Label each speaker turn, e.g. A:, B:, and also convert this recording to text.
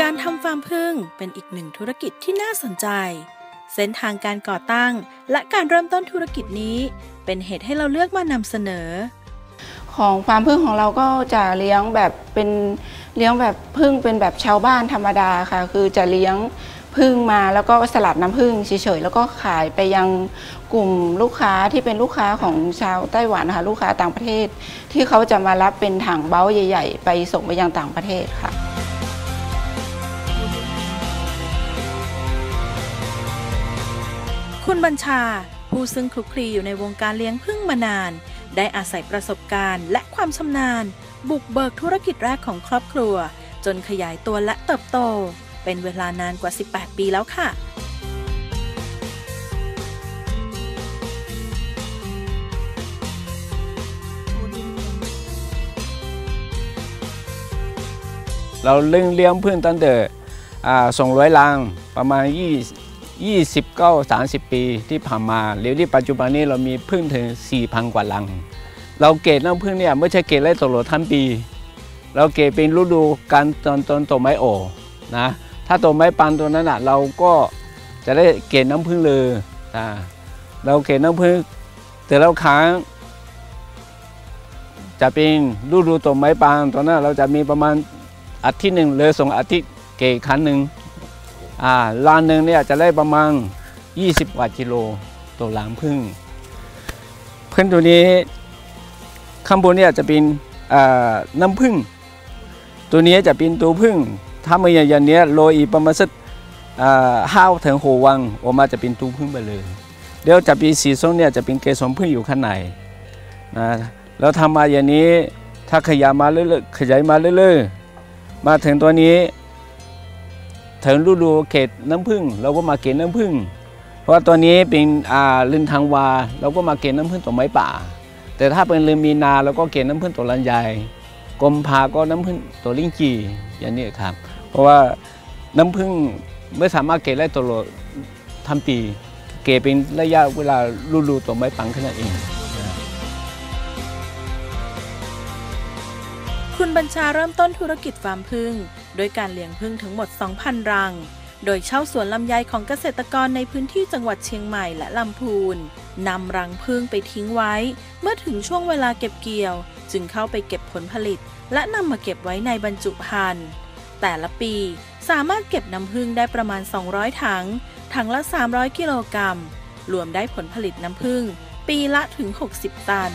A: การทำฟาร์มพึ่งเป็นอีกหนึ่งธุรกิจที่น่าสนใจ เส้นทางการก่อตั้ง และการเริ่มต้นธุรกิจนี้ เป็นเหตุให้เราเลือกมานำเสนอ
B: ของฟาร์มพึ่งของเราก็จะเลี้ยงแบบเป็นเลี้ยงแบบพึ่งเป็นแบบชาวบ้านธรรมดาค่ะ คือจะเลี้ยง พึ่งมาแล้วก็สลัดน้ำพึ่งเฉยๆแล้วก็ขายไปยังกลุ่มลูกค้าที่เป็นลูกค้าของชาวไต้หวันนะคะลูกค้าต่างประเทศ ที่เขาจะมารับเป็นถังเบ้าใหญ่ ๆ ไปส่งไปยังต่างประเทศค่ะ
A: คุณบัญชา ผู้ซึ่งคลุกคลีอยู่ในวงการเลี้ยงพึ่งมานาน ได้อาศัยประสบการณ์ และความชำนาญ บุกเบิกธุรกิจแรกของครอบครัว จนขยายตัวและเติบโต เป็นเวลานานกว่า 18 ปีแล้วค่ะ
C: เราเลี้ยงเลี้ยงพึ่งตั้งแต่สองร้อยลังประมาณ20 29 30 ปีที่ผ่านมาเดี๋ยวที่ปัจจุบันนี้เรามีพึ่งถึง 4,000 กว่าลัง เราเกตน้ำพึ่งเนี่ยไม่ใช่เกตไล่ตลอดทั้งปี เราเกตเป็นฤดูการตอนตอนตัวไม้โอนะ ถ้าตัวไม้ปันตัวนั้นอะเราก็จะได้เกตน้ำพึ่งเลยนะเราเกตน้ำพึ่งแต่ละครั้งจะเป็นฤดูตัวไม้ปังตอนนั้นเราจะมีประมาณอาทิตย์หนึ่งเลยส่งอาทิตย์เกครั้งหนึ่งอ่าลานหนึ่งเนี่ยจะได้ประมาณ 20กว่ากิโลตัวหลังพึ่งพึ่งตัวนี้ข้างบนเนี่ยจะเป็นอ่าน้ำพึ่ง ตัวนี้จะเป็นตัวพึ่ง ถ้าเมื่ออย่างนี้โรยอีประมาณสักห้าถึงหกวันออกมาจะเป็นตัวพึ่งไปเลยเดี๋ยวจะเป็นสีส้มเนี่ยจะเป็นเกสรพึ่งอยู่ข้างในนะแล้วทำมาอย่างนี้ถ้าขยายมาเรื่อยๆขยายมาเรื่อยๆมาถึงตัวนี้ ถึงฤดูเขตน้ำผึ้งเราก็มาเกณฑ์น้ำผึ้งเพราะว่าตัวนี้เป็นอ่าลินทางวาเราก็มาเกณฑ์น้ำผึ้งตัวไม้ป่า แต่ถ้าเป็นลืมมีนาเราก็เกณฑ์น้ำผึ้งตัวลันยาย กรมพาก็น้ำผึ้งตัวลิ้งจีอย่างนี้ครับ เพราะว่าน้ำผึ้งไม่สามารถเกณฑ์ได้ตลอดทั้งปี เกณฑ์เป็นระยะเวลาฤดูตัวไม้ปังแค่นั้นเอง
A: คุณบัญชาเริ่มต้นธุรกิจฟาร์มพึ่งโดยการเลี้ยงพึ่งทั้งหมด 2,000 รัง โดยเช่าสวนลำไยของเกษตรกรในพื้นที่จังหวัดเชียงใหม่และลำพูนนำรังพึ่งไปทิ้งไว้ เมื่อถึงช่วงเวลาเก็บเกี่ยว จึงเข้าไปเก็บผลผลิต และนำมาเก็บไว้ในบรรจุภัณฑ์แต่ละปีสามารถเก็บน้ำผึ้งได้ประมาณ 200 ถัง ถังละ 300 กิโลกรัม รวมได้ผลผลิตน้ำผึ้งปีละถึง 60 ตัน